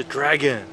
a dragon.